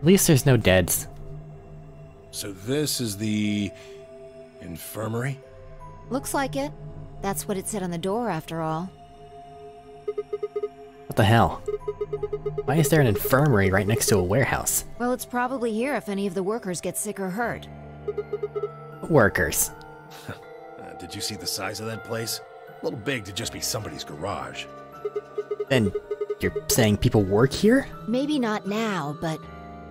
At least there's no deads. So this is the infirmary? Looks like it. That's what it said on the door, after all. What the hell? Why is there an infirmary right next to a warehouse? Well, it's probably here if any of the workers get sick or hurt. Workers. Uh, did you see the size of that place? A little big to just be somebody's garage. Then you're saying people work here? Maybe not now, but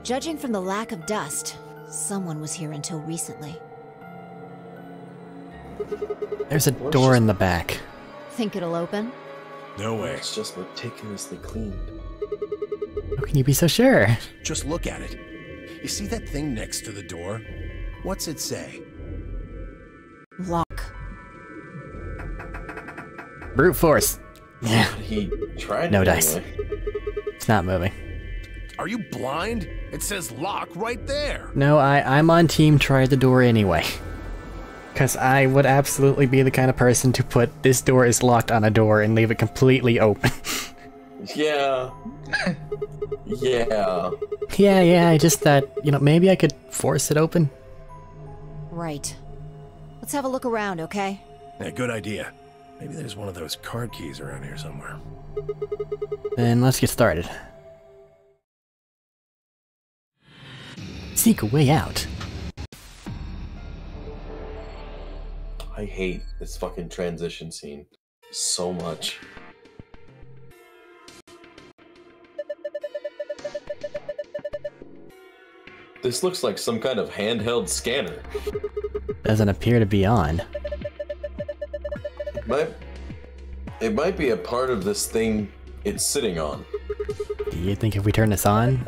judging from the lack of dust, someone was here until recently. There's a Well, door in the back. Think it'll open? No way. It's just meticulously cleaned. How can you be so sure? Just look at it. You see that thing next to the door? What's it say? Lock. Brute force. Yeah, He tried. No dice. anyway. it's not moving. Are you blind? It says lock right there. No, I, I'm on team try the door anyway. Because I would absolutely be the kind of person to put this door is locked on a door and leave it completely open. Yeah. yeah. yeah, yeah, I just thought, you know, maybe I could force it open. Right. Let's have a look around, okay? Yeah, good idea. Maybe there's one of those card keys around here somewhere. Then let's get started. Seek a way out. I hate this fucking transition scene so much. This looks like some kind of handheld scanner. Doesn't appear to be on. It might, it might be a part of this thing it's sitting on. Do you think if we turn this on?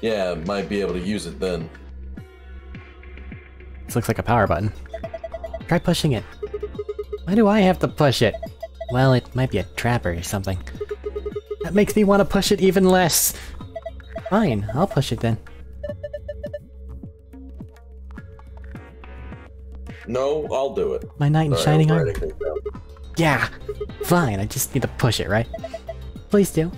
Yeah, might be able to use it then. This looks like a power button. Try pushing it. Why do I have to push it? Well, it might be a trapper or something. That makes me want to push it even less. Fine, I'll push it then. No, I'll do it. My knight in Sorry, shining armor. writing it down. Yeah, fine. I just need to push it, right? Please do.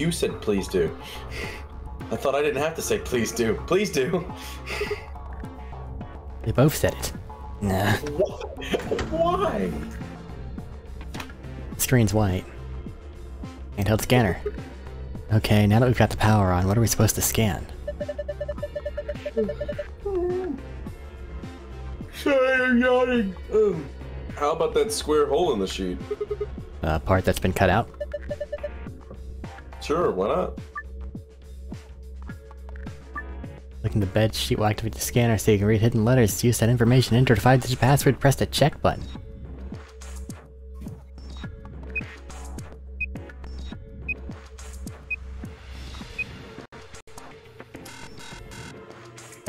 You said please do. I thought I didn't have to say please do. Please do. They both said it. Nah, Why? screen's white. Handheld scanner. Okay, now that we've got the power on, what are we supposed to scan? Sorry, I'm yawning. How about that square hole in the sheet? A part that's been cut out? Sure, why not? Look in the bed sheet will activate the scanner so you can read hidden letters. Use that information, enter a five-digit password, press the check button.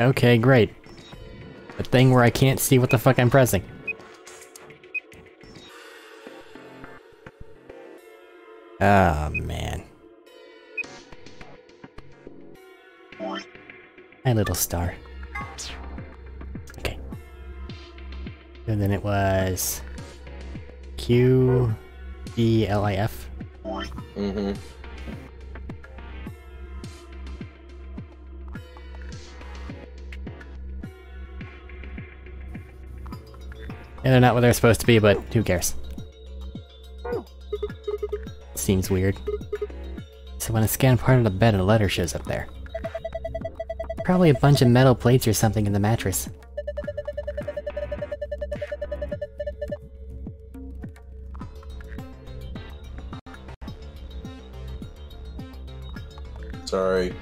Okay, great. The thing where I can't see what the fuck I'm pressing. Oh, man. Hi, little star. Okay. And then it was Q E L I F. Mm-hmm. And they're not what they're supposed to be, but who cares? Seems weird. So when I scan part of the bed, a letter shows up there. Probably a bunch of metal plates or something in the mattress. Sorry.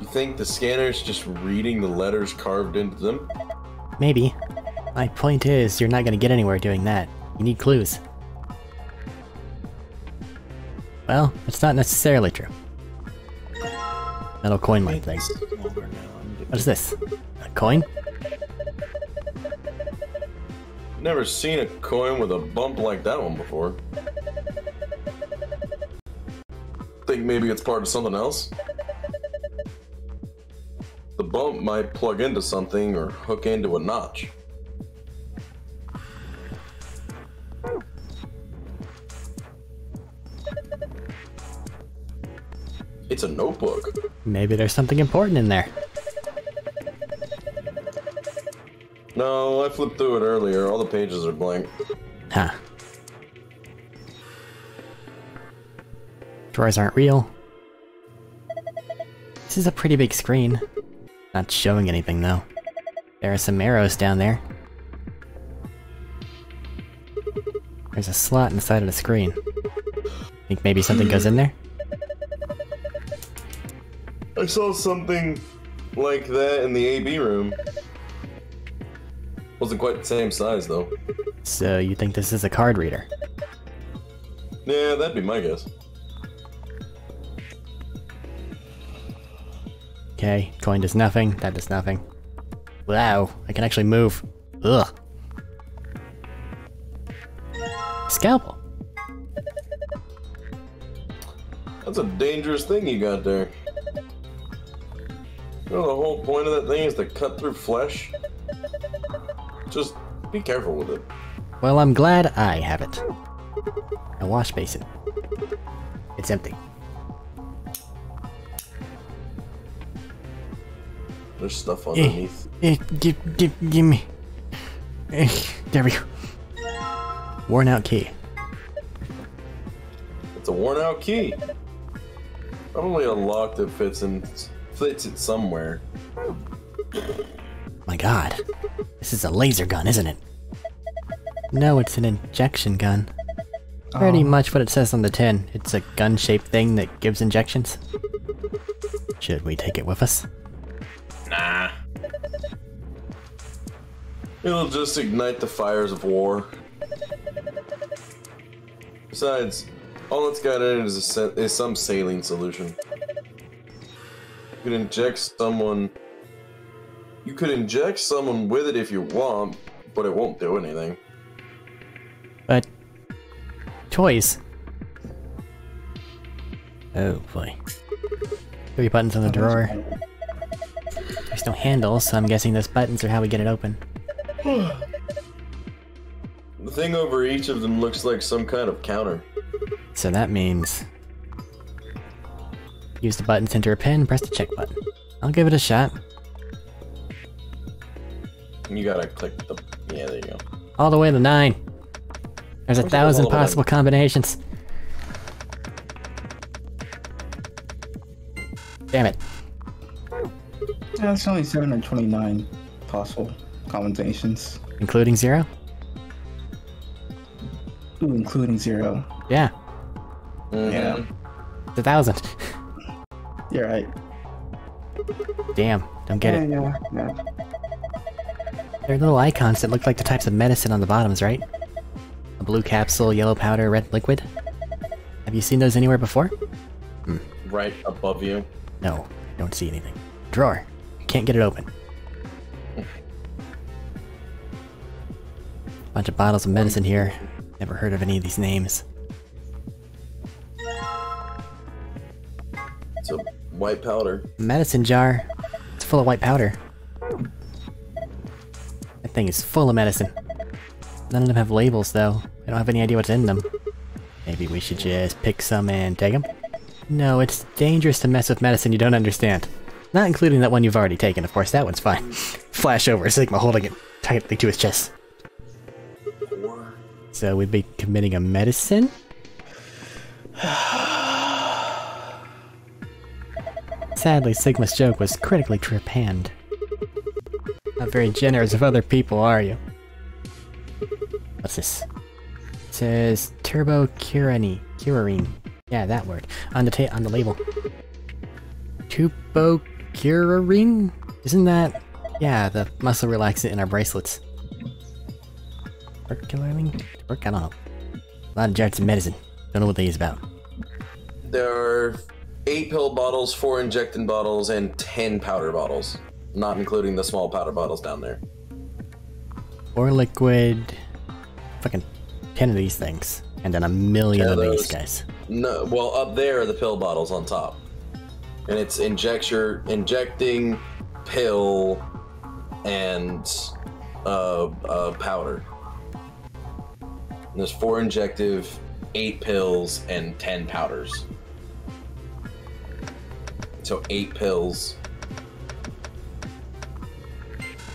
You think the scanner's just reading the letters carved into them? Maybe. My point is, you're not gonna get anywhere doing that. You need clues. Well, it's not necessarily true. Metal coin mine thing. What is this? A coin? Never seen a coin with a bump like that one before. Think maybe it's part of something else? The bump might plug into something or hook into a notch. Maybe there's something important in there. No, I flipped through it earlier. All the pages are blank. Huh. Drawers aren't real. This is a pretty big screen. Not showing anything though. There are some arrows down there. There's a slot inside of the screen. Think maybe something goes in there? I saw something like that in the AB room. Wasn't quite the same size though. So you think this is a card reader? Yeah, that'd be my guess. Okay, coin does nothing, that does nothing. Wow, I can actually move. Ugh. Scalpel. That's a dangerous thing you got there. You know, the whole point of that thing is to cut through flesh. Just be careful with it. Well, I'm glad I have it. A wash basin. It's empty. There's stuff underneath. Eh, give, give, give me. Eh, there we go. Worn out key. It's a worn out key. Probably a lock that fits in fits it somewhere. My god. This is a laser gun, isn't it? No, it's an injection gun. Pretty oh. much what it says on the tin. It's a gun-shaped thing that gives injections. Should we take it with us? Nah. It'll just ignite the fires of war. Besides, all it's got in it is, a is some saline solution. You could inject someone. You could inject someone with it if you want, but it won't do anything. But... Toys. Oh boy. Three buttons on the drawer. There's no handle, so I'm guessing those buttons are how we get it open. The thing over each of them looks like some kind of counter. So that means... Use the button to enter a pin, press the check button. I'll give it a shot. You gotta click the. Yeah, there you go. All the way to 9. There's a Where's thousand level possible combinations. Damn it. Yeah, it's only 729 possible combinations, Including zero? Ooh, including zero. Yeah, Yeah. Mhm. it's a thousand. You're right. Damn, don't get it. Yeah, yeah, yeah. There are little icons that look like the types of medicine on the bottoms, right? A blue capsule, yellow powder, red liquid. Have you seen those anywhere before? Hmm. Right above you. No, I don't see anything. Drawer. Can't get it open. Bunch of bottles of medicine here. Never heard of any of these names. White powder. Medicine jar. It's full of white powder. That thing is full of medicine. None of them have labels, though. I don't have any idea what's in them. Maybe we should just pick some and take them? No, it's dangerous to mess with medicine you don't understand. Not including that one you've already taken, of course, that one's fine. Flash over, Sigma holding it tightly to his chest. So we'd be committing a medicine? Sadly, Sigma's joke was critically trepanned. Not very generous of other people, are you? What's this? It says Turbo Curani. Curarine. Yeah, that word. On the ta- on the label. Turbo Curarine? Isn't that... Yeah, the muscle relaxant in our bracelets. Tubercularine? Tuberc- I don't know. A lot of jars of medicine. Don't know what they use about. There are eight pill bottles, four injecting bottles, and ten powder bottles. Not including the small powder bottles down there. Or liquid... Fucking 10 of these things. And then a million of of these guys. No, well, up there are the pill bottles on top, and it's injecture, injecting, pill, and uh, uh, powder. And there's four injective, eight pills, and ten powders. So eight pills.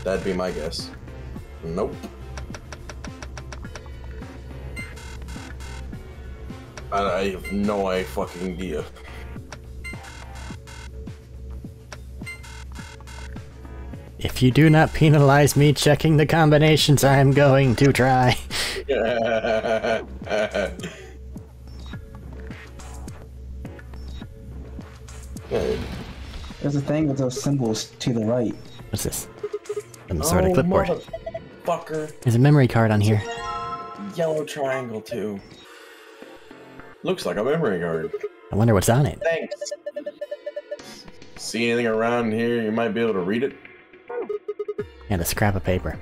That'd be my guess. Nope. I, I have no I fucking idea. If you do not penalize me checking the combinations, I'm going to try. Yeah. There's a thing with those symbols to the right. What's this? Some sort of oh, clipboard. Oh, Fucker. There's a memory card on here. Yellow triangle too. Looks like a memory card. I wonder what's on it. Thanks. See anything around here? You might be able to read it. And a scrap of paper.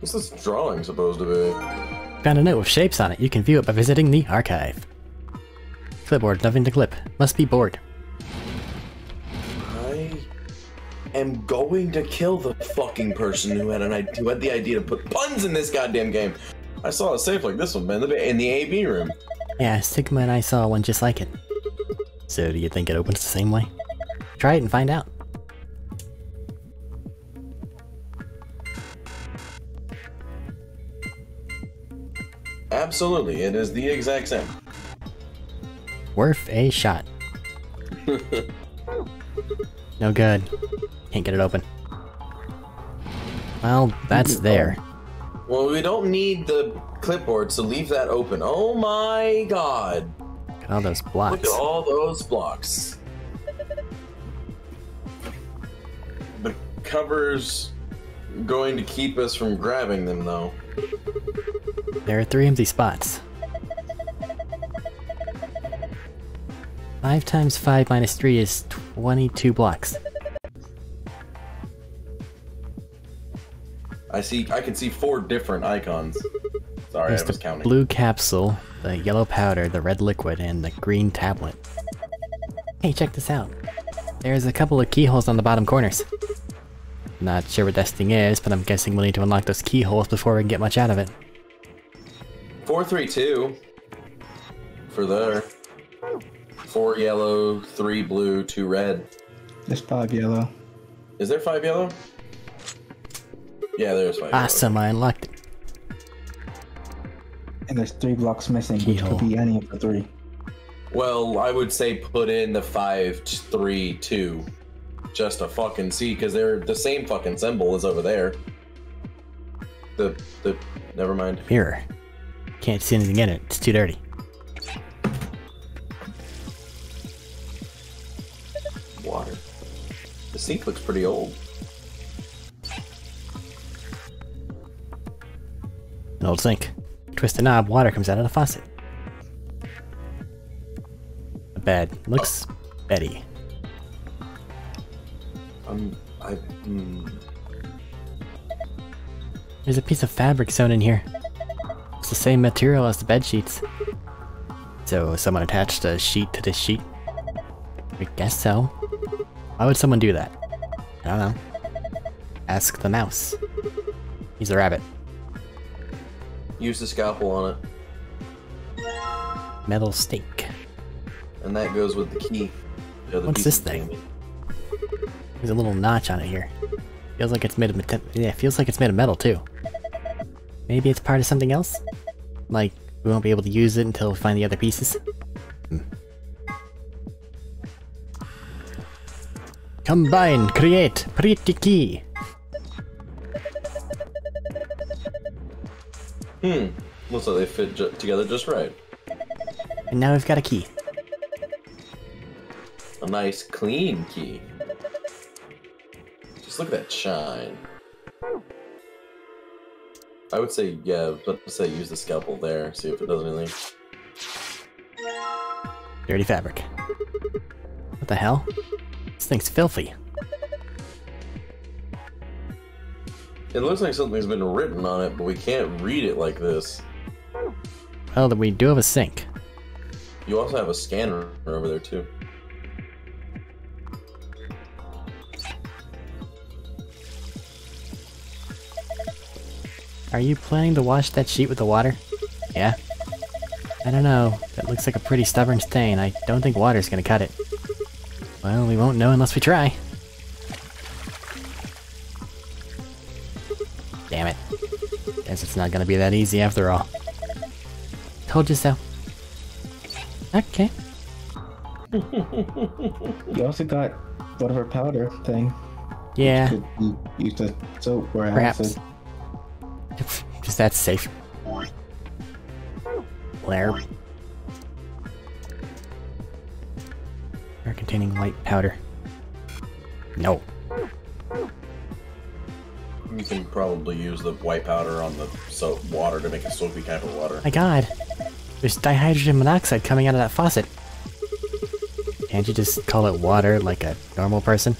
What's this drawing supposed to be? Found a note with shapes on it. You can view it by visiting the archive. Clipboard, nothing to clip. Must be bored. I am going to kill the fucking person who had an i- who had the idea to put puns in this goddamn game. I saw a safe like this one, man, in the AB room. Yeah, Sigma and I saw one just like it. So do you think it opens the same way? Try it and find out. Absolutely, it is the exact same. Worth a shot. no good. Can't get it open. Well, that's oh. there. Well, we don't need the clipboard, so leave that open. Oh my god. Look at all those blocks. Look at all those blocks. The cover's going to keep us from grabbing them, though. There are three empty spots. Five times five minus three is twenty-two blocks. I see. I can see four different icons. Sorry, There's I was the counting. blue capsule, the yellow powder, the red liquid, and the green tablet. Hey, check this out. There's a couple of keyholes on the bottom corners. Not sure what this thing is, but I'm guessing we'll need to unlock those keyholes before we can get much out of it. Four, three, two. For there. Four yellow, three blue, two red. There's five yellow. Is there five yellow? Yeah, there's five. Ah, awesome, I unlocked it. And there's three blocks missing, which could be any of the three. Well, I would say put in the five, t- three, two, just to fucking see, because they're the same fucking symbol as over there. The the. Never mind. Mirror. Can't see anything in it, it's too dirty. Sink looks pretty old. An old sink. Twist the knob, water comes out of the faucet. A bed. Looks Betty. Um, I. Mm, There's a piece of fabric sewn in here. It's the same material as the bed sheets. So someone attached a sheet to this sheet? I guess so. Why would someone do that? I don't know. Ask the mouse. He's a rabbit. use the scalpel on it, Metal stake. and that goes with the key. The other What's this thing? There's a little notch on it here. Feels like it's made of metal. Yeah, feels like it's made of metal too. Maybe it's part of something else? Like, we won't be able to use it until we find the other pieces? Hmm. Combine, create, pretty key. Hmm. Looks like they fit ju- together just right. And now we've got a key. A nice clean key. Just look at that shine. I would say, yeah, but say use the scalpel there, see if it does anything. Dirty fabric. What the hell? This thing's filthy. It looks like something's been written on it, but we can't read it like this. Well, we do have a sink. You also have a scanner over there too. Are you planning to wash that sheet with the water? Yeah. I don't know. That looks like a pretty stubborn stain. I don't think water's gonna cut it. Well, we won't know unless we try. Damn it. Guess it's not gonna be that easy after all. Told you so. Okay. You also got whatever powder thing. Yeah. You use the soap or Perhaps. acid. Because that's safe. Blair. Containing white powder. No. You can probably use the white powder on the soap water to make a soapy type of water. My god. There's dihydrogen monoxide coming out of that faucet. Can't you just call it water like a normal person?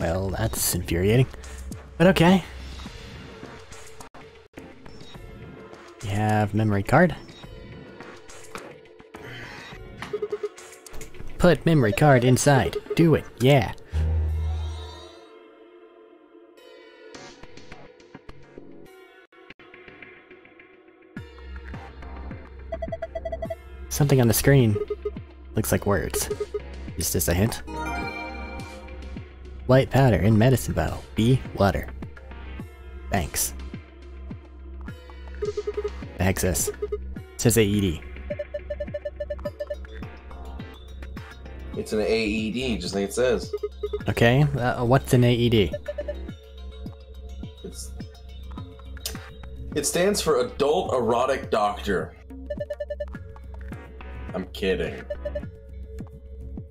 Well, that's infuriating. But okay. Memory card. Put memory card inside. Do it, yeah. Something on the screen looks like words. Is this a hint? White powder in medicine bottle. B. Water. Thanks. The heck's this? It says AED. It's an AED, just like it says. Okay, uh, what's an AED? It's it stands for Adult Erotic Doctor. I'm kidding.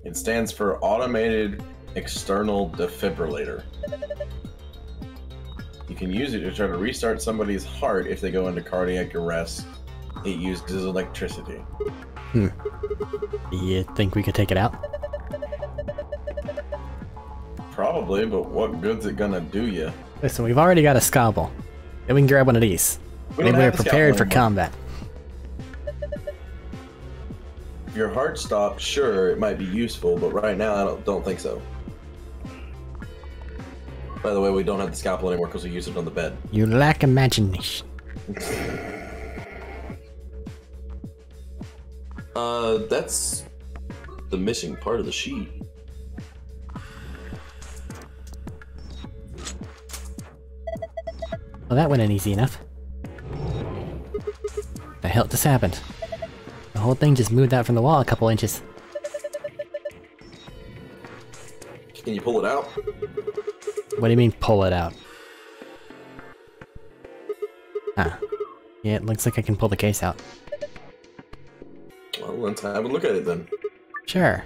It stands for Automated External Defibrillator. You can use it to try to restart somebody's heart if they go into cardiac arrest. It uses electricity. Hmm. You think we could take it out? Probably, but what good's it gonna do you? Listen, we've already got a scalpel. Then we can grab one of these. We Maybe we're prepared for combat. If your heart stops, sure, it might be useful, but right now I don't, don't think so. By the way, we don't have the scalpel anymore because we used it on the bed. You lack imagination. Uh, that's the missing part of the sheet. Well, that went in easy enough. The hell just happened? The whole thing just moved out from the wall a couple inches. Can you pull it out? What do you mean, pull it out? Ah. Yeah, it looks like I can pull the case out. Well, let's have a look at it then. Sure.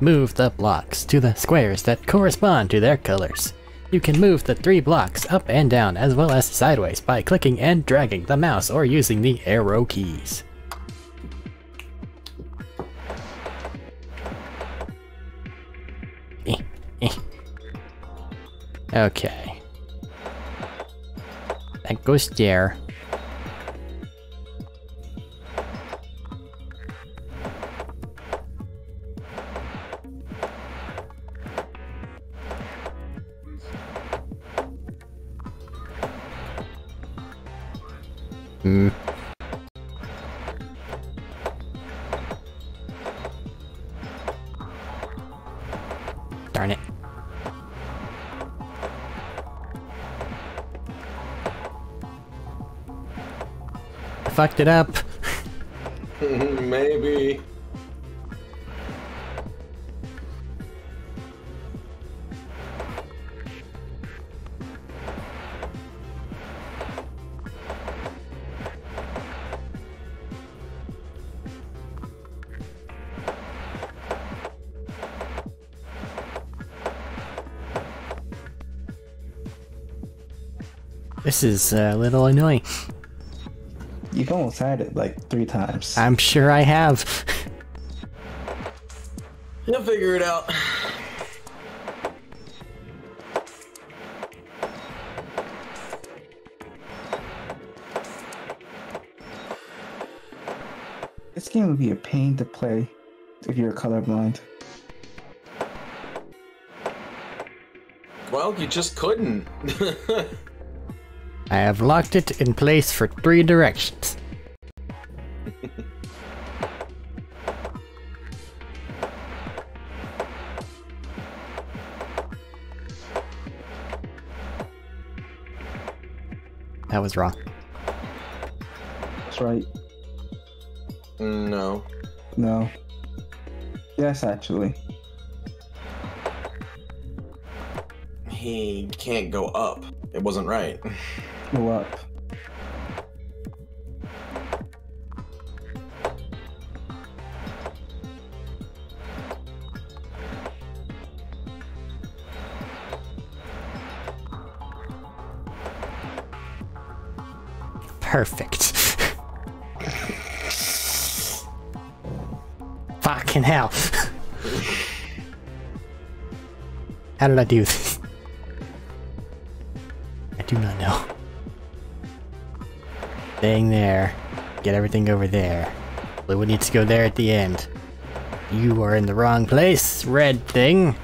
Move the blocks to the squares that correspond to their colors. You can move the three blocks up and down as well as sideways by clicking and dragging the mouse or using the arrow keys. Okay. That goes there. Fucked it up. Maybe. This is a little annoying. You've almost had it like three times. I'm sure I have. You'll figure it out. This game would be a pain to play if you're colorblind. Well, you just couldn't. I have locked it in place for three directions. That was wrong. That's right. no. No. Yes, actually. He can't go up. It wasn't right. Go up. Fucking hell. How did I do this? I do not know. Staying there. Get everything over there. Blue needs to go there at the end. You are in the wrong place, red thing.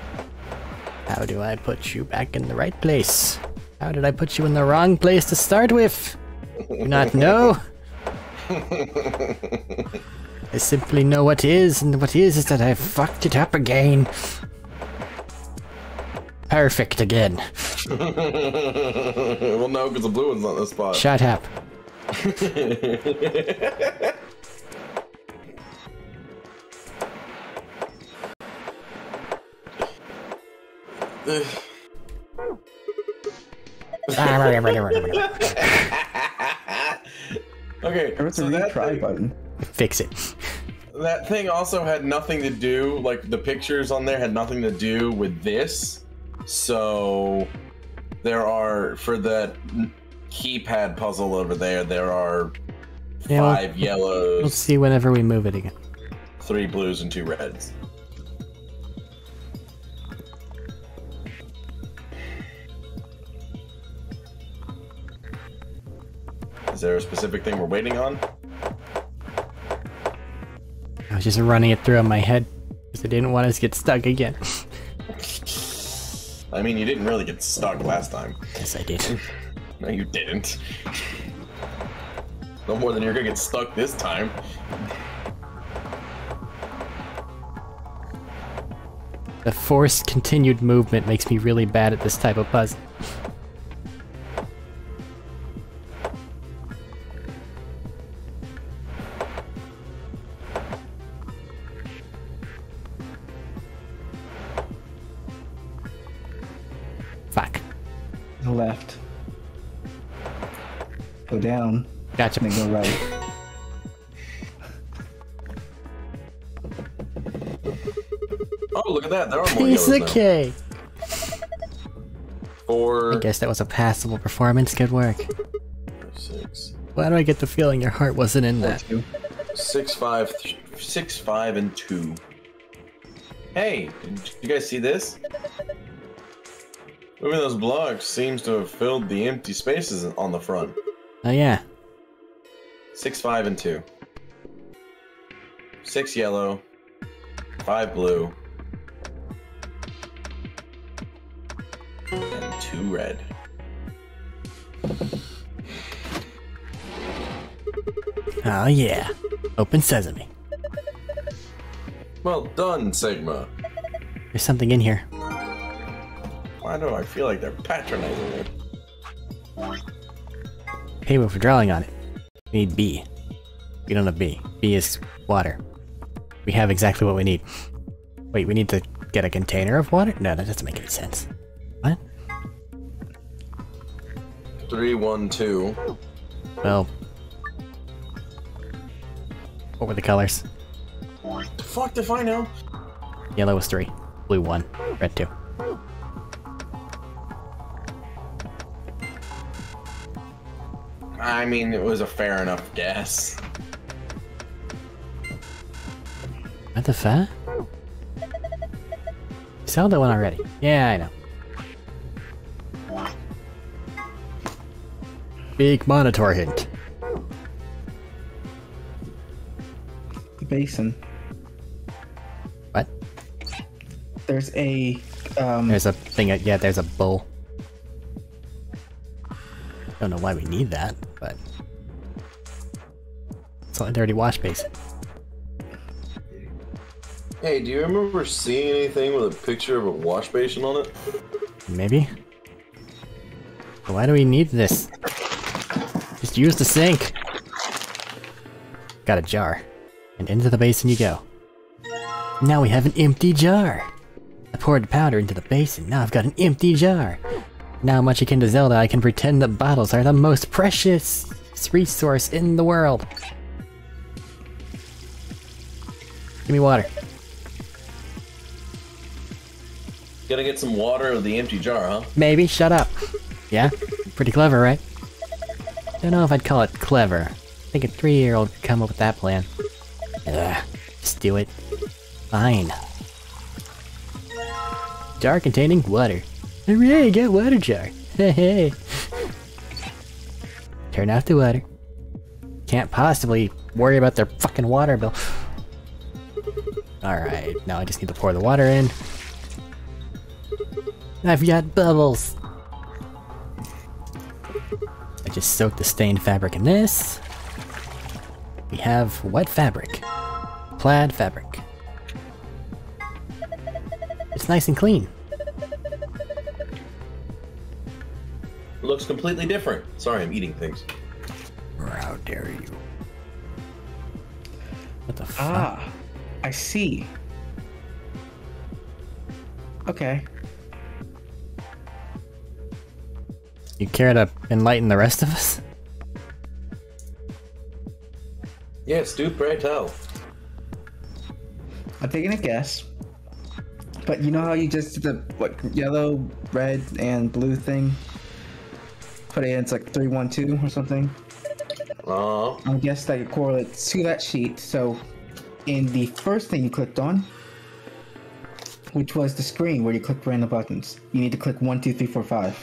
How do I put you back in the right place? How did I put you in the wrong place to start with? Do not know? I simply know what is, and what is is that I fucked it up again. Perfect again. well, no, because the blue one's not in the spot. Shut up. okay, There was a so that retry button. Fix it. That thing also had nothing to do, like the pictures on there had nothing to do with this. So there are, for that keypad puzzle over there, there are Yeah, we'll- five We'll see whenever we move it again. three blues, and two reds. Is there a specific thing we're waiting on? I was just running it through in my head because I didn't want us to get stuck again. I mean, you didn't really get stuck last time. yes, I did. No, you didn't. No more than you're gonna get stuck this time. The forced continued movement makes me really bad at this type of puzzle. Gotcha. Then go right. Oh, look at that! There are more Piece yellows of cake! Four, I guess that was a passable performance. Good work. six, Why do I get the feeling your heart wasn't in that? Two. six, five, th- six, five, and two. Hey, did you guys see this? Moving those blocks seems to have filled the empty spaces on the front. Oh yeah. Six, five, and two. Six yellow, five blue, and two red. Oh yeah. Open sesame. Well done, Sigma. There's something in here. Why do I feel like they're patronizing me? Hey, we're drawing on it. We need B. We don't have B. B is water. We have exactly what we need. Wait, we need to get a container of water? No, that doesn't make any sense. What? Three, one, two. Well... What were the colors? The fuck if I know? Yellow was 3. Blue 1. Red 2. I mean, it was a fair enough guess. What the fuck? Saw that one already. Yeah, I know. Big monitor hint. The basin. What? There's a Um, There's a thing. Yeah, there's a bowl. Don't know why we need that, but it's a dirty wash basin. Hey, do you remember seeing anything with a picture of a wash basin on it? Maybe. But why do we need this? Just use the sink. Got a jar, and into the basin you go. Now we have an empty jar. I poured powder into the basin. Now I've got an empty jar. Now, much akin to Zelda, I can pretend that bottles are the most precious resource in the world. Give me water. Gotta get some water out of the empty jar, huh? Maybe, shut up. Yeah? Pretty clever, right? Don't know if I'd call it clever. I think a three-year-old could come up with that plan. Ugh, just do it. Fine. Jar containing water. Hooray, got water jar. Hey, hey. Turn off the water. Can't possibly worry about their fucking water bill. Alright, now I just need to pour the water in. I've got bubbles. I just soaked the stained fabric in this. We have wet fabric. Plaid fabric. It's nice and clean. Looks completely different. Sorry, I'm eating things. How dare you? What the fuck? ah, I see. Okay. You care to enlighten the rest of us? Yes, do pray tell. I'm taking a guess. But you know how you just did the what yellow, red, and blue thing? Put it in, it's like 312 or something. Uh, I guess that it correlates to that sheet. So, in the first thing you clicked on, which was the screen where you click random buttons, you need to click one, two, three, four, five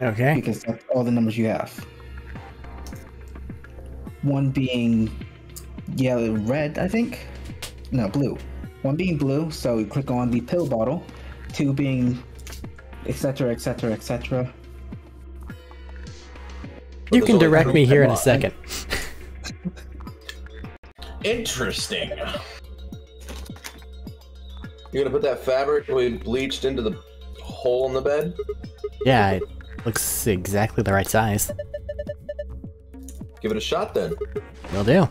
Okay. because that's all the numbers you have. One being yellow, red, I think. No, blue. One being blue, so you click on the pill bottle. Two being, etc., etc., etc. You can direct me here in a second. interesting. You're gonna put that fabric we bleached into the hole in the bed? Yeah, it looks exactly the right size. Give it a shot then. Will do.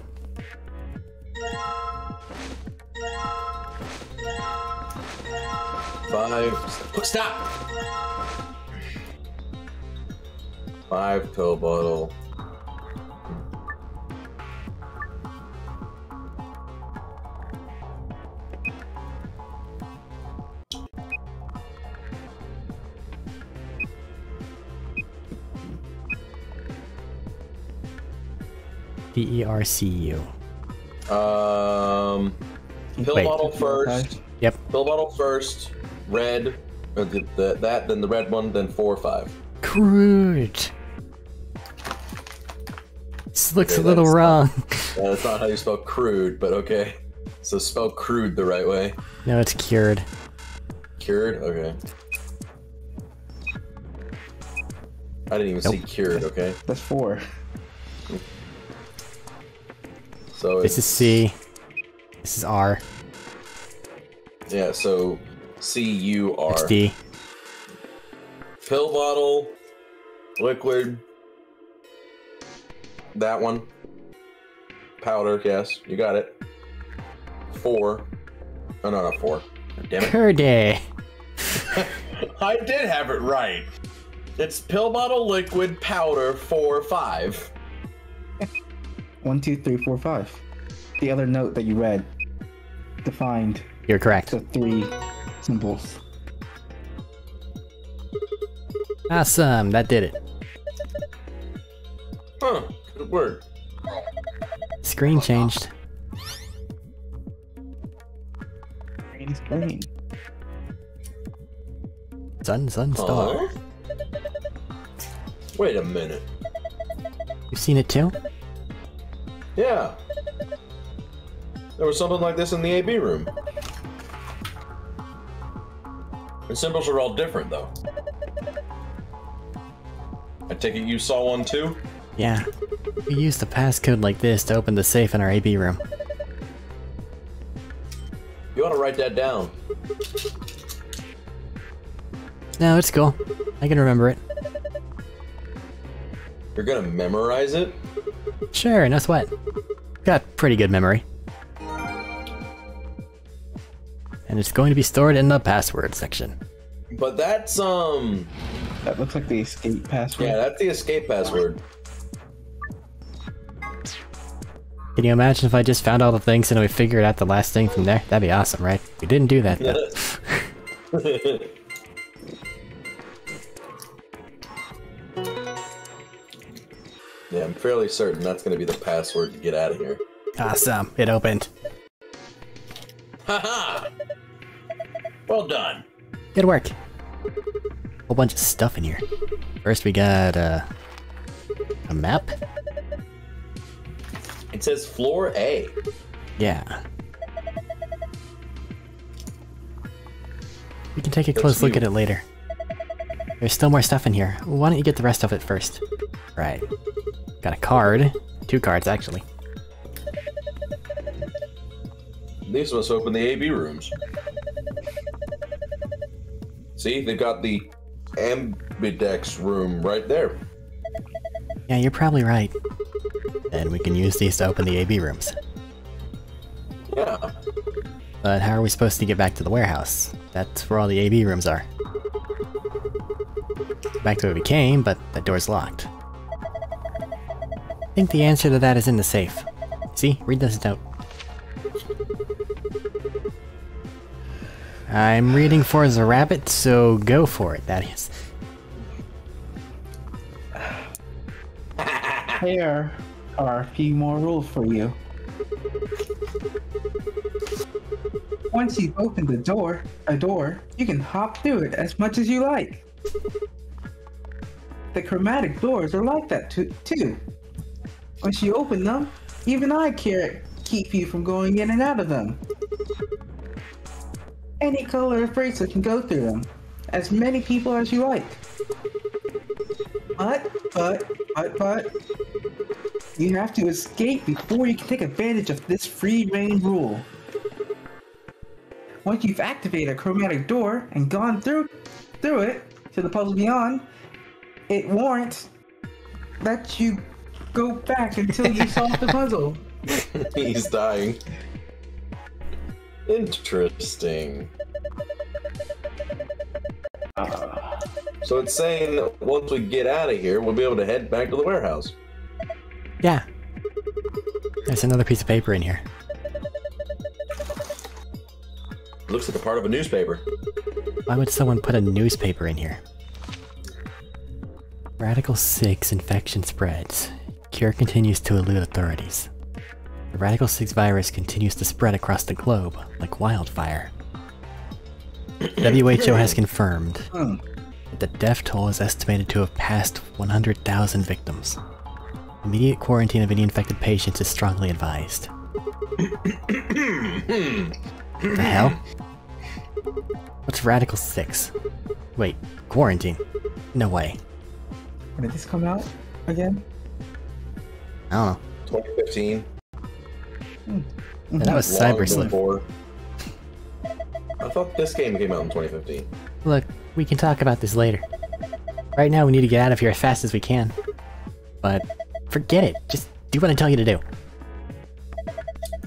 Five. Quick, Stop! Five pill bottle. D E R C U. Um, pill Wait. bottle first. Yep. Pill bottle first. Red. the, the, that, then the red one, then four, or five. Crude. This looks Okay, a little that's- wrong. Uh, that's not how you spell crude, but okay. So spell crude the right way. no, it's cured. Cured? Okay. I didn't even see cured, okay? That's four. So This is C. This is R. yeah, so C U It's R. D. Pill bottle, liquid. That one. Powder, yes, you got it. Four. Oh no, not four. Damn it. Per day. I did have it right. It's pill bottle, liquid, powder, four, five. One, two, three, four, five. The other note that you read defined You're correct. the three symbols. Awesome. That did it. Huh, good word. Screen changed. Green screen. Sun, sun, star. Huh? Wait a minute. You've seen it too? Yeah. There was something like this in the AB room. The symbols are all different, though. I take it you saw one too? Yeah. We used a passcode like this to open the safe in our AB room. You want to write that down? No, it's cool. I can remember it. You're gonna memorize it? Sure, no sweat. Got pretty good memory. And it's going to be stored in the password section. But that's, um... That looks like the escape password. Yeah, that's the escape password. Can you imagine if I just found all the things and we figured out the last thing from there? That'd be awesome, right? We didn't do that, though. yeah, I'm fairly certain that's gonna be the password to get out of here. awesome. It opened. Haha! well done. Good work. Whole bunch of stuff in here. First we got, uh... A map? It says floor A. Yeah. We can take a close look at it later. There's still more stuff in here. Why don't you get the rest of it first? Right. Got a card. Two cards, actually. These must open the AB rooms. See, they've got the ambidex room right there. Yeah, you're probably right. And we can use these to open the AB rooms. Yeah. But how are we supposed to get back to the warehouse? That's where all the AB rooms are. Back to where we came, but the door's locked. I think the answer to that is in the safe. See? Read this note. I'm reading for the rabbit, so go for it, that is. Here are a few more rules for you. Once you've opened the door, a door, you can hop through it as much as you like. The chromatic doors are like that too. too. Once you open them, even I can't keep you from going in and out of them. Any color of bracelet can go through them, as many people as you like. But, but, but, but, you have to escape before you can take advantage of this free rein rule. Once you've activated a chromatic door and gone through through it to the puzzle beyond, it warrants that you go back until you solve the puzzle. He's dying. Interesting. Ah. So it's saying that once we get out of here, we'll be able to head back to the warehouse. Yeah. There's another piece of paper in here. Looks like a part of a newspaper. Why would someone put a newspaper in here? Radical 6 infection spreads. Cure continues to elude authorities. The Radical 6 virus continues to spread across the globe like wildfire. WHO has confirmed Hmm. that the death toll is estimated to have passed 100,000 victims. Immediate quarantine of any infected patients is strongly advised. the hell? What's Radical 6? Wait, quarantine? No way. When did this come out again? I don't know. 2015. That was Cyber Slip. I thought this game came out in 2015. Look, we can talk about this later. Right now, we need to get out of here as fast as we can. But forget it. Just do what I tell you to do.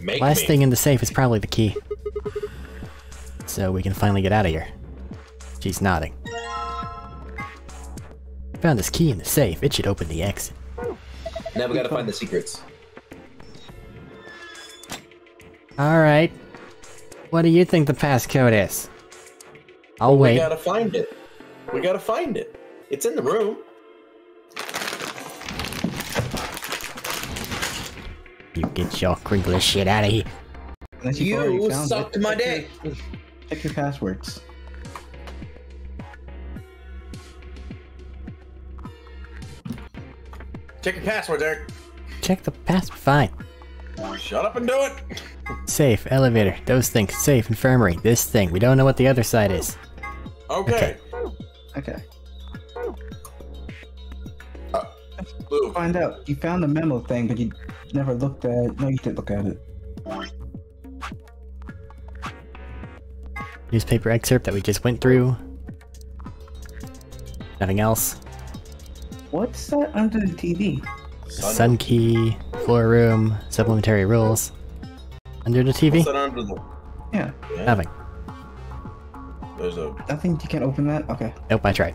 Make Last me. thing in the safe is probably the key. So we can finally get out of here. She's nodding. Found this key in the safe. It should open the exit. Now we gotta find the secrets. Alright. What do you think the passcode is? I'll We wait. We gotta find it. We gotta find it. It's in the room. You get your crinkly shit out of here. Unless you've You sucked it, my check dick. your- Check your passwords. Check your passwords, Arik. Check the password. Fine. Shut up and do it. Safe, elevator, those things, safe, infirmary, this thing. We don't know what the other side is. Okay. Okay. Blue. Uh, Find out. You found the memo thing, but you never looked at. No, you did look at it. Newspaper excerpt that we just went through. Nothing else. What's that under the TV? Sun key, floor room, supplementary rules. Under the What's TV? that under the? Yeah. Yeah, Nothing. There's a I think you can't open that. Okay. Nope, I tried.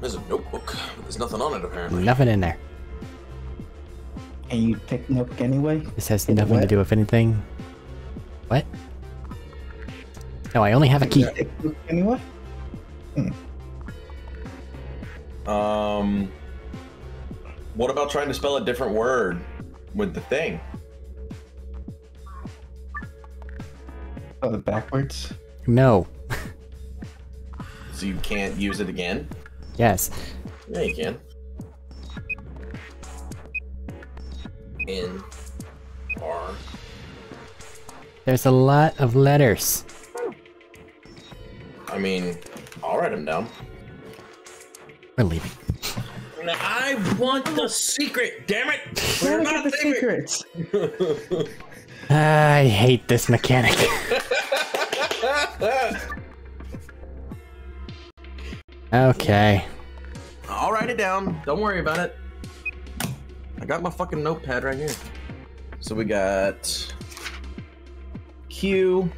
there's a notebook. There's nothing on it apparently. Nothing in there. And you take notebook anyway. This has Is it nothing to do with anything. What? No, I only have a key. Pick notebook anyway. Um, what about trying to spell a different word with the thing? Oh, backwards. No. So you can't use it again? Yes. Yeah, you can. N R. There's a lot of letters. I mean, I'll write them down. We're leaving. I want the secret. Damn it! Gotta get the secrets. I hate this mechanic. okay. I'll write it down. Don't worry about it. I got my fucking notepad right here. So we got Q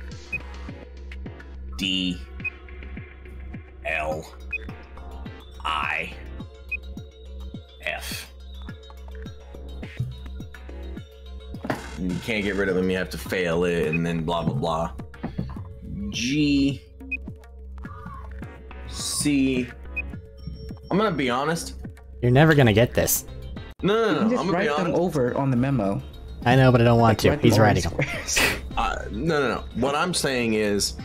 D L I F. And you can't get rid of them, you have to fail it, and then blah blah blah. G C I'm gonna be honest. You're never gonna get this. No, no, You no. can I'm just gonna write them over on the memo. I know, but I don't want to. He's them all in writing them. Uh, no, no, no. What I'm saying is,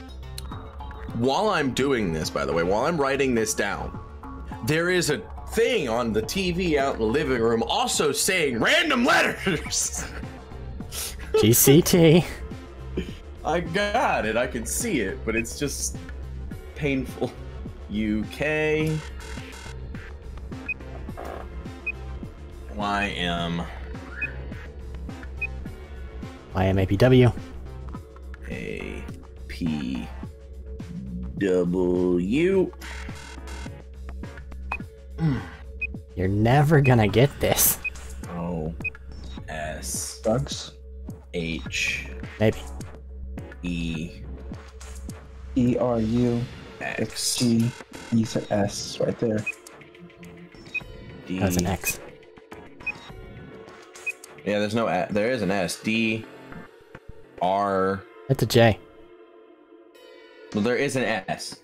while I'm doing this, by the way, while I'm writing this down, there is a thing on the TV out in the living room also saying random letters. GCT. I got it. I can see it, but it's just painful. UK. YM. YMAPW. A P W. You're never gonna get this. O S Bugs? H Maybe. E E R U X G. You said S right there. D. That was an X. Yeah, there's no. A- there is an S. D R. That's a J. Well, there is an S.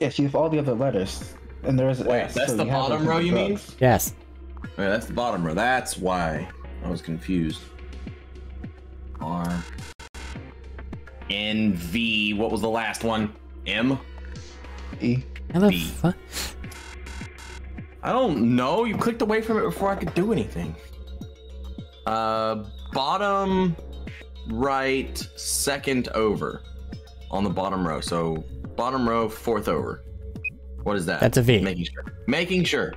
Yes, you have all the other letters, and there is. an Wait, S, that's so the bottom row, you mean? Yes. Yeah, that's the bottom row. That's why I was confused. R. N V. What was the last one? M. E. How the fuck? I don't know. You clicked away from it before I could do anything. Uh, bottom right, second over on the bottom row. So bottom row, fourth over. What is that? That's a V. Making sure. Making sure.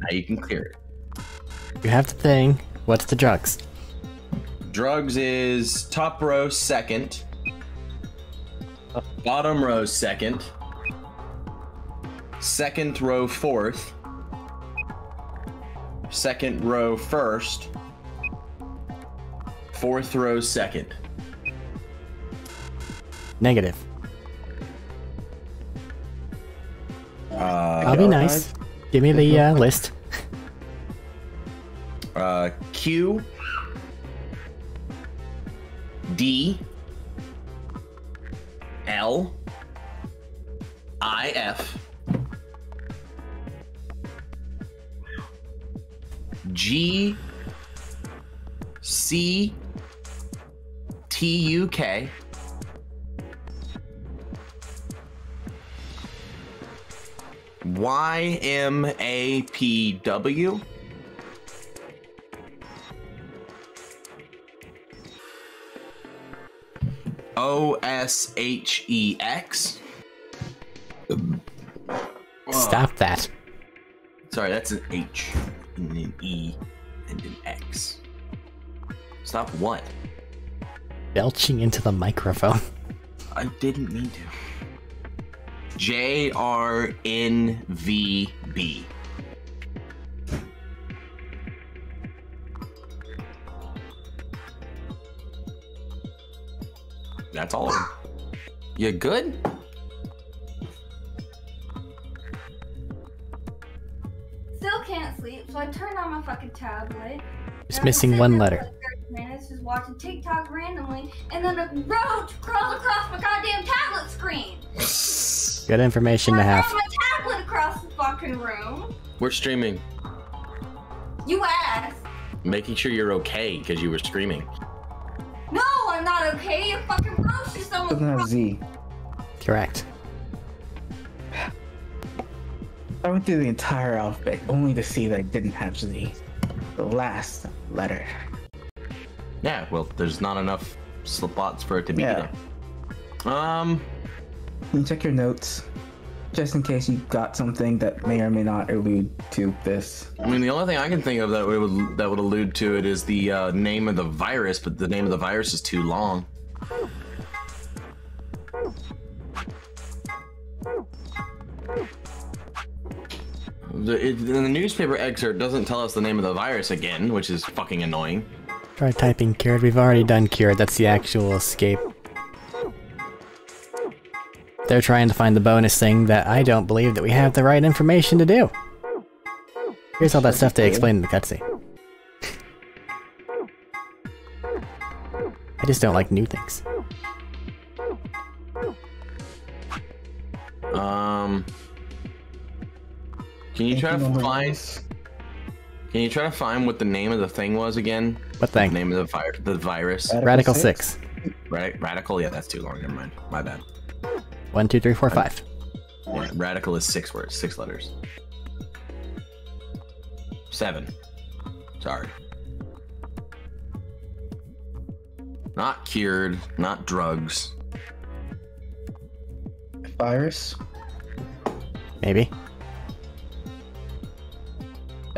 Now you can clear it. You have the thing. What's the drugs? Drugs is top row second. Bottom row second. Second row fourth. Second row first. Fourth row second. Negative. Uh, I'll be nice. Give me the uh, list. uh, Q. D. L. I. F. G. C. T. U. K. Y. M. A. P. W. O S H E X. Stop that. Sorry, that's an H and an E and an X. Stop what? Belching into the microphone. I didn't mean to. J R N V B. That's all of them. You good? On my fucking tablet. Just missing one letter. for like 30 Minutes just watching TikTok randomly, and then a roach crawls across my goddamn tablet screen. Good information to have. my tablet across the fucking room. We're streaming. You ass. Making sure you're okay because you were screaming. No, I'm not okay. A fucking roach is someone. Doesn't have Z. Correct. I went through the entire alphabet only to see that it didn't have Z. The last letter. Yeah, well, there's not enough slots for it to be Yeah. there. Um, you check your notes? Just in case you got something that may or may not allude to this. I mean, the only thing I can think of that would that would allude to it is the uh, name of the virus, but the name of the virus is too long. The, it, in the newspaper excerpt doesn't tell us the name of the virus again, which is fucking annoying. Try typing cured. We've already done cured. That's the actual escape. They're trying to find the bonus thing that I don't believe that we have the right information to do. Here's all that stuff they explain in the cutscene. I just don't like new things. Um, can you try to Anything on the find? Can you try to find what the name of the thing was again? What thing? Name of the fire, the virus. Radical 6. Right, radical. Yeah, that's too long. Never mind. My bad. One, two, three, four, five. Yeah, radical is six words, six letters. Seven. Sorry. Not cured, not drugs. Virus. Maybe.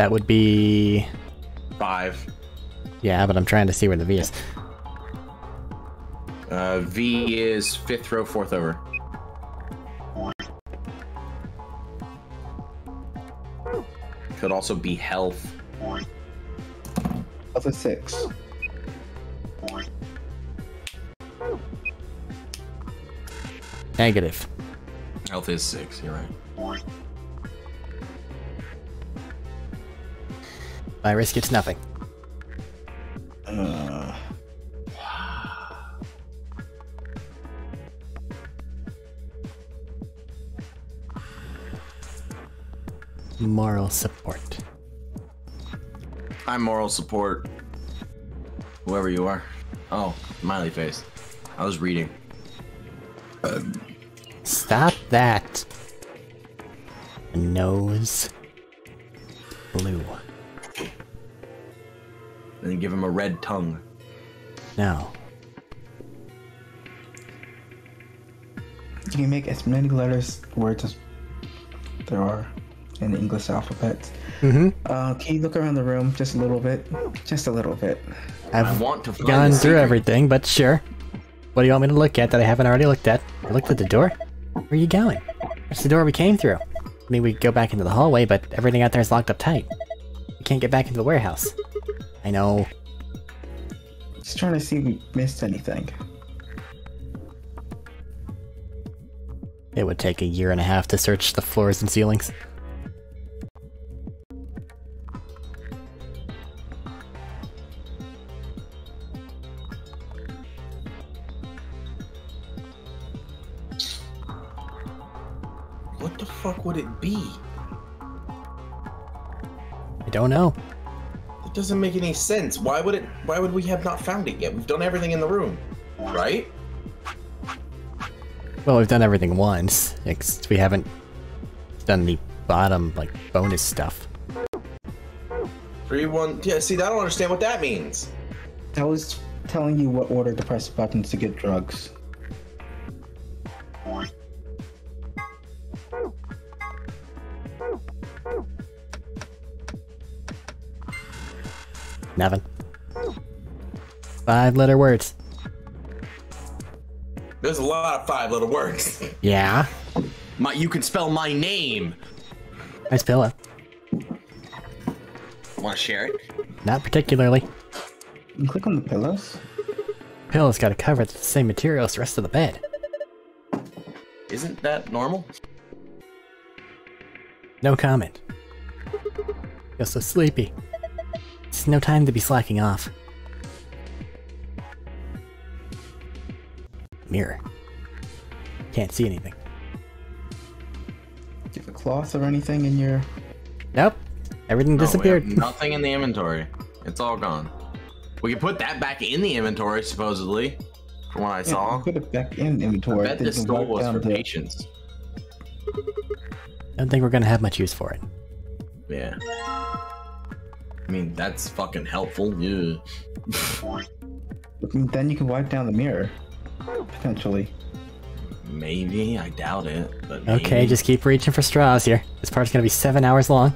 That would be... Five. Yeah, but I'm trying to see where the V is. Uh, V is fifth row, fourth over. Could also be health. Of a six. Negative. Health is six. You're right. Virus gets nothing. Uh, Moral support. I'm moral support. Whoever you are. Oh, smiley face. I was reading. Stop that. Nose. Then give him a red tongue. No. you can make as many letters, words as there are in the English alphabet. Mm-hmm. Uh, can you look around the room just a little bit? Just a little bit. I I've want to find gone through everything, but sure. What do you want me to look at that I haven't already looked at? I looked at the door. Where are you going? That's the door we came through. I mean, we go back into the hallway, but everything out there is locked up tight. We can't get back into the warehouse. I know. Just trying to see if we missed anything. It would take a year and a half to search the floors and ceilings. What the fuck would it be? I don't know. It doesn't make any sense. Why would it? Why would we have not found it yet? We've done everything in the room, right? Well, we've done everything once. Ex- we haven't done the bottom, like, bonus stuff. Three, one. Yeah. See, I don't understand what that means. I was telling you what order to press buttons to get drugs. Nothing. Five letter words. There's a lot of five little words. Yeah. My, you can spell my name. Nice pillow. Want to share it? Not particularly. You click on the pillows. Pillow's got a cover that's the same material as the rest of the bed. Isn't that normal? No comment. Feel so sleepy. It's no time to be slacking off. Mirror. Can't see anything. Do you have a cloth or anything in your? Nope. Everything No, disappeared. nothing in the inventory. It's all gone. We can put that back in the inventory, supposedly, from what I Yeah, saw. put it back in I inventory. bet this you can stool wipe was down for the- patience. Don't think we're gonna have much use for it. Yeah. I mean, that's fucking helpful. Yeah. Then you can wipe down the mirror, potentially. Maybe. I doubt it. But Okay, maybe. just keep reaching for straws here. This part's gonna be seven hours long.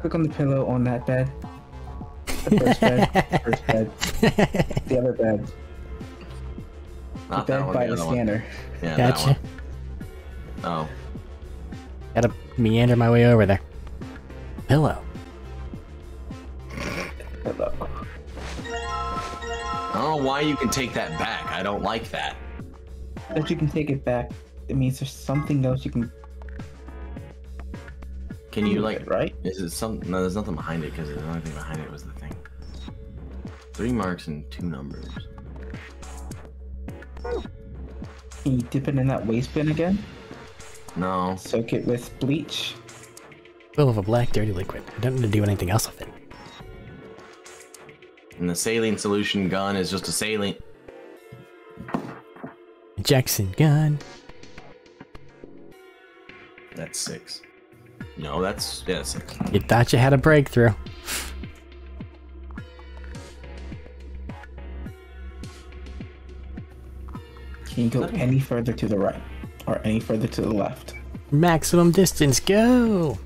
Click on the pillow on that bed. The first bed. First bed. The other bed. The Not that bed one. by the the other one. scanner. Yeah, Gotcha. That one. Oh. Gotta meander my way over there. Pillow. Pillow. I don't know why you can take that back. I don't like that. If you can take it back, it means there's something else you can. Can you like? with it, right? Is it some? No, there's nothing behind it because the only thing behind it was the thing. Three marks and two numbers. Can you dip it in that waste bin again? No. Soak it with bleach. Full of a black dirty liquid. I don't need to do anything else with it. And the saline solution gun is just a saline. Jackson gun. That's six. No, that's yeah, six. You thought you had a breakthrough. Can you go any further to the right? Or any further to the left? Maximum distance, go!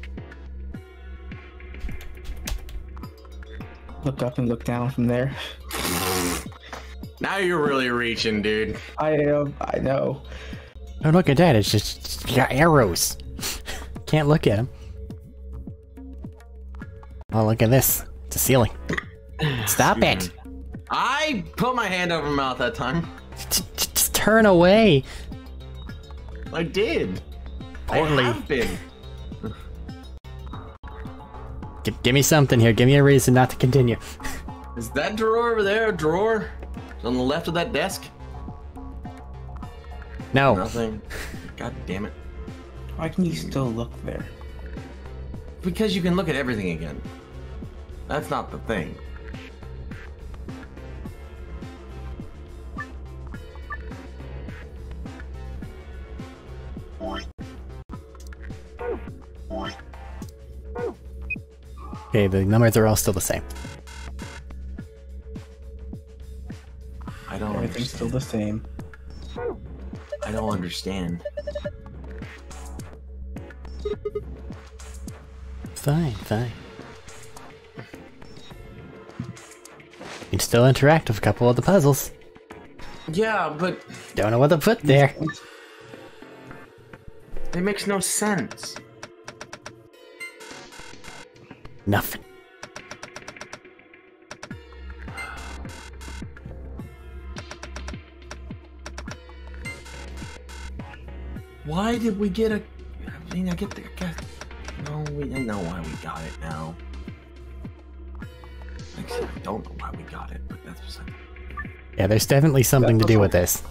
Look up and look down from there. Now you're really reaching, dude. I am. I know. Oh, look at that. It's just you got arrows. Can't look at them. Oh, look at this. It's a ceiling. Stop Excuse it. me. I put my hand over my mouth that time. Just, just turn away. I did. Poorly. I have been. G- give me something here. Give me a reason not to continue. Is that drawer over there a drawer? On the left of that desk? No. Nothing. God damn it. Why can you still look there? Because you can look at everything again. That's not the thing. Okay, the numbers are all still the same. I don't Everything's still the same. I don't understand. Fine, fine. You can still interact with a couple of the puzzles. Yeah, but Don't know what to put there. it makes no sense. Nothing. Why did we get a? I mean, I get the. I guess, no, we I know why we got it now. Actually, I don't know why we got it, but that's beside. Yeah, there's definitely something to do with this.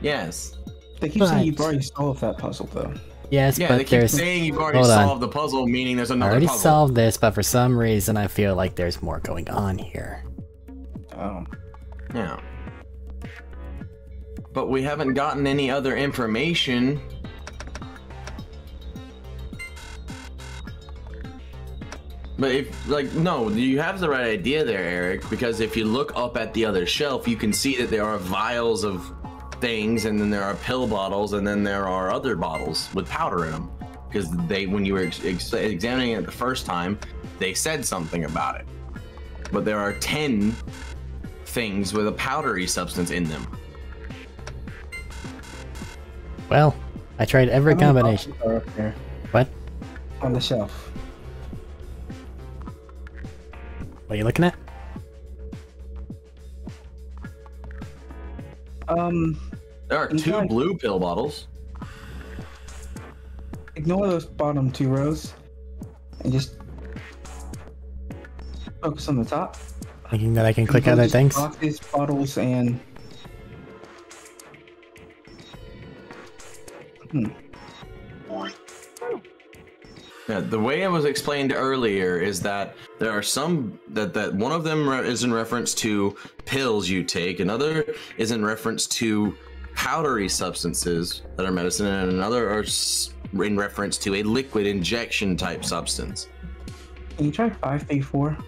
Yes. They keep saying you've already solved that puzzle, though. Yes, Yeah, they but keep there's. saying you've already Hold on. solved the puzzle, meaning there's another. I another already puzzle. solved this, but for some reason I feel like there's more going on here. Oh. Yeah. But we haven't gotten any other information. But if like no, you have the right idea there, Arik. Because if you look up at the other shelf, you can see that there are vials of things, and then there are pill bottles, and then there are other bottles with powder in them. Because they, when you were ex- ex- examining it the first time, they said something about it. But there are ten things with a powdery substance in them. Well, I tried every How many combination. are up there What? on the shelf? What are you looking at? Um, There are two Okay. blue pill bottles. ignore those bottom two rows and just focus on the top. Thinking that I can click Those other just things? Boxes, bottles, and hmm. Yeah, the way it was explained earlier is that there are some that that one of them re- is in reference to pills you take, another is in reference to powdery substances that are medicine, and another are in reference to a liquid injection type substance. Can you try five three four?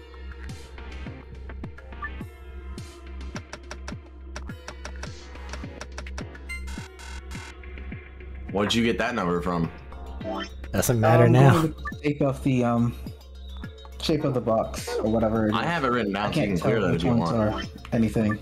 What'd you get that number from? Doesn't matter Um, now. go with the Shape of the um, shape of the box or whatever. it I have it written I down so you can't can clear tell that which if you ones want. are anything.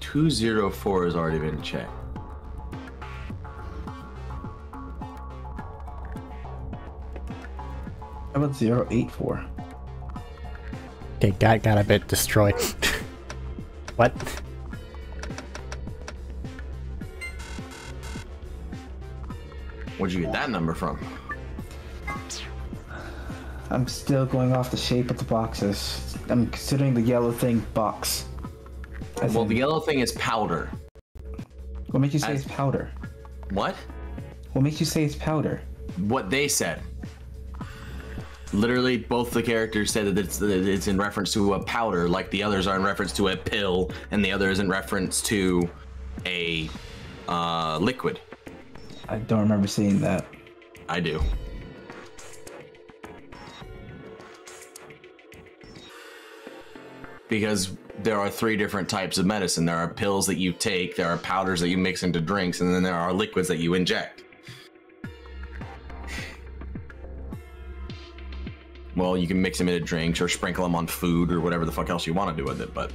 Two zero four has already been checked. How zero eight four? Okay, got got a bit destroyed. what? Where'd you get that number from? I'm still going off the shape of the boxes. I'm considering the yellow thing box. As Well, in- the yellow thing is powder. what makes you say I- it's powder? What? What makes you say it's powder? what they said. Literally, both the characters said that it's, that it's in reference to a powder, like the others are in reference to a pill, and the other is in reference to a uh, liquid. I don't remember seeing that. I do. Because there are three different types of medicine. There are pills that you take, there are powders that you mix into drinks, and then there are liquids that you inject. Well, you can mix them into drinks or sprinkle them on food or whatever the fuck else you want to do with it, but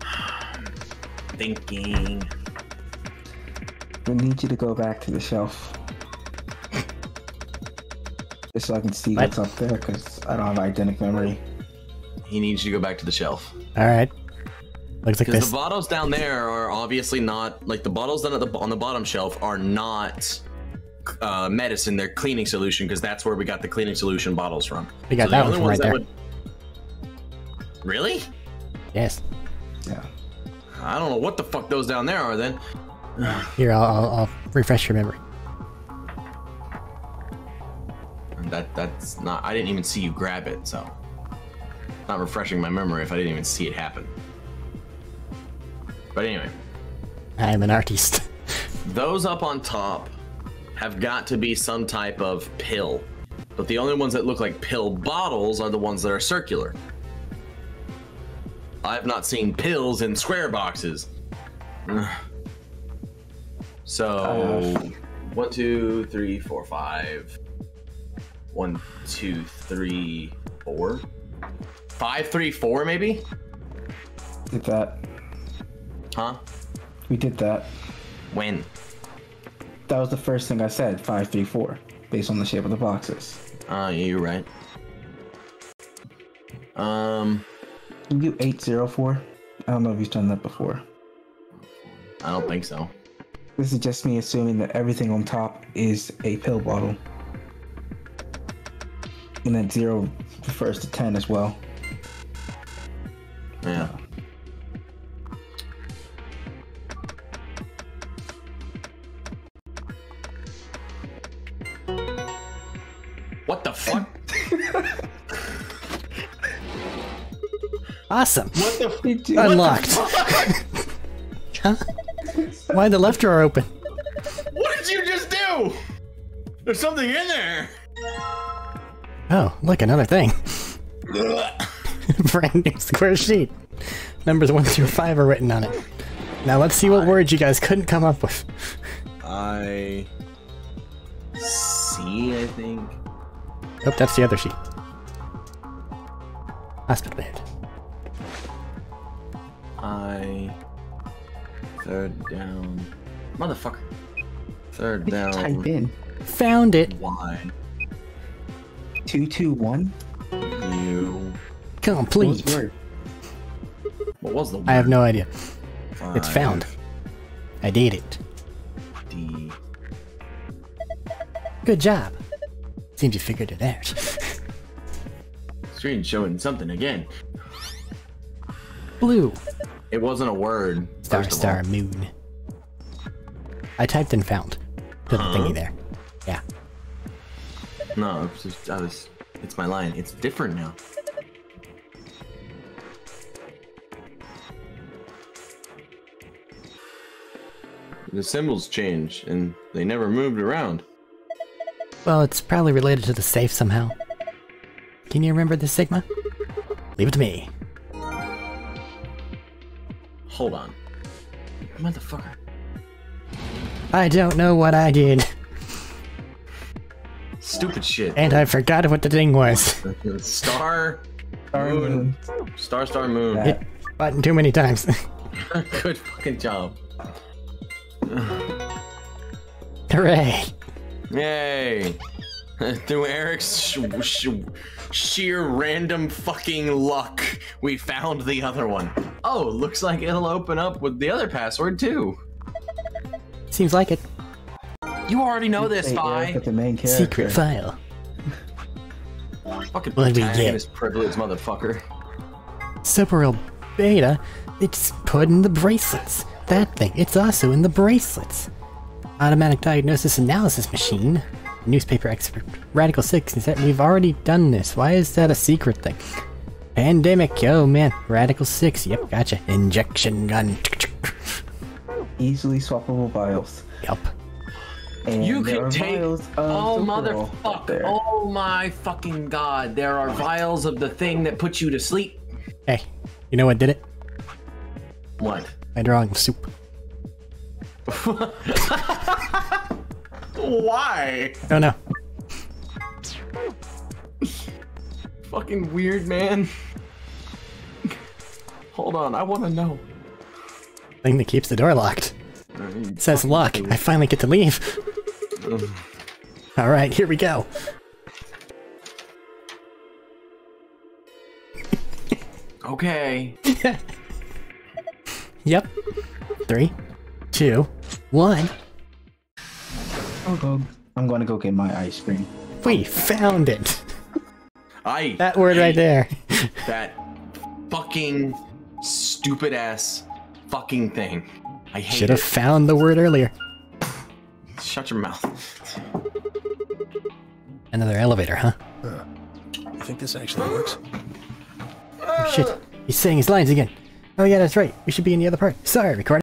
thinking. I need you to go back to the shelf. Just so I can see What? what's up there, because I don't have identic memory. He needs you to go back to the shelf. Alright. Looks like Because this. the bottles down there are obviously not like the bottles down at the on the bottom shelf are not uh, medicine. They're cleaning solution because that's where we got the cleaning solution bottles from. We got the that one from right that would- Really? Yes. Yeah. I don't know what the fuck those down there are then. Here, I'll, I'll, I'll refresh your memory. That that's not. I didn't even see you grab it, so not refreshing my memory if I didn't even see it happen. But anyway, I'm an artist. those up on top have got to be some type of pill. But the only ones that look like pill bottles are the ones that are circular. I've not seen pills in square boxes. Ugh. So, uh. one, two, three, four, five. One, two, three, four. Five, three, four, maybe? Did that. Huh? We did that. When? That was the first thing I said, 534, based on the shape of the boxes. Uh, yeah, you're right. Um, you do 804? I don't know if you've done that before. I don't think so. This is just me assuming that everything on top is a pill bottle. And then 0 refers to 10 as well. Yeah. The fuck? Awesome. What the f- Did you- Unlocked. huh? Why the left drawer open? What did you just do? There's something in there. Oh, look, another thing. Brand new square sheet. Numbers 1 through 5 are written on it. Now let's see what words you guys couldn't come up with. I see. I think. Oh, that's the other sheet. Hospital bed. I third down. Motherfucker. Third Type down. in Found it. Y two two one. U. Complete. Word. What was the word? I have no idea. It's found. I did it. D. Good job. Seems you figured it out. Screen showing something again. Blue. It wasn't a word. Star, star, moon. I typed and found. To the thingy there. Yeah. No, it's just, I was. It's my line. It's different now. The symbols changed, and they never moved around. Well, it's probably related to the safe somehow. Can you remember the Sigma? Leave it to me. Hold on. Motherfucker. I don't know what I did, Stupid shit. and I forgot what the thing was. Star, Star Moon. moon. star, star, moon. Yeah. Hit button too many times. Good fucking job. Hooray! Yay! Through Arik's sh- sh- sheer random fucking luck, we found the other one. Oh, looks like it'll open up with the other password too. Seems like it. You already know this, Hey, Arik, Fi. the main character. Secret file. Fucking What did we get? protagonist privilege, motherfucker. Soporil Beta, it's put in the bracelets. That thing, it's also in the bracelets. Automatic diagnosis analysis machine. Newspaper expert. Radical 6 is that we've already done this. Why is that a secret thing? Pandemic, oh man. Radical 6, yep, gotcha. Injection gun. Easily swappable vials. Yup. And You there can are take. vials of Oh, Soporil up motherfucker. there. Oh, my fucking god. There are vials of the thing that puts you to sleep. Hey, you know what did it? What? My drawing of soup. Why? Oh no. Fucking weird, man. Hold on, I want to know. Thing that keeps the door locked. It says lock. I finally get to leave. Alright, here we go. Okay. Yep. Three, two, one. Oh, go. I'm going to go get my ice cream. We found it. I That word right there. That fucking stupid ass fucking thing. I hate Should have found the word earlier. Shut your mouth. Another elevator, huh? You think this actually works? Oh, shit. He's saying his lines again. Oh yeah, that's right. We should be in the other part. Sorry, recording.